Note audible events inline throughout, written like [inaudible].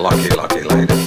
lucky, lucky lady.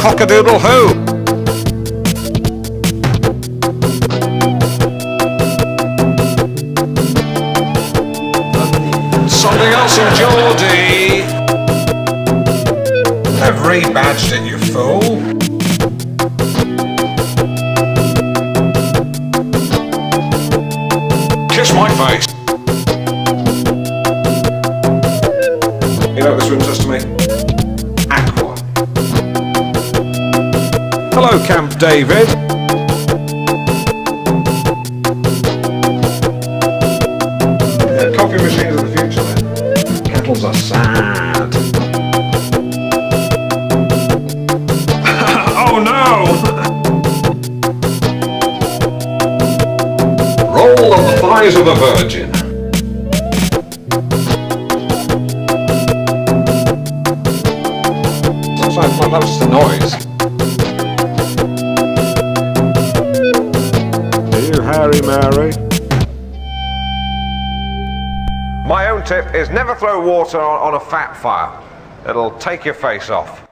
cock-a-doodle-hoo. Something else in Geordie. They've rebadged it, you fool. Kiss my face. You know this room says Hello, Camp David. Yeah, coffee machines of the future, man. Kettles are sad. [laughs] oh no! [laughs] Roll on the thighs of a virgin. That's like, well, that was a noise. Harry Mary? My own tip is never throw water on, on a fat fire. It'll take your face off.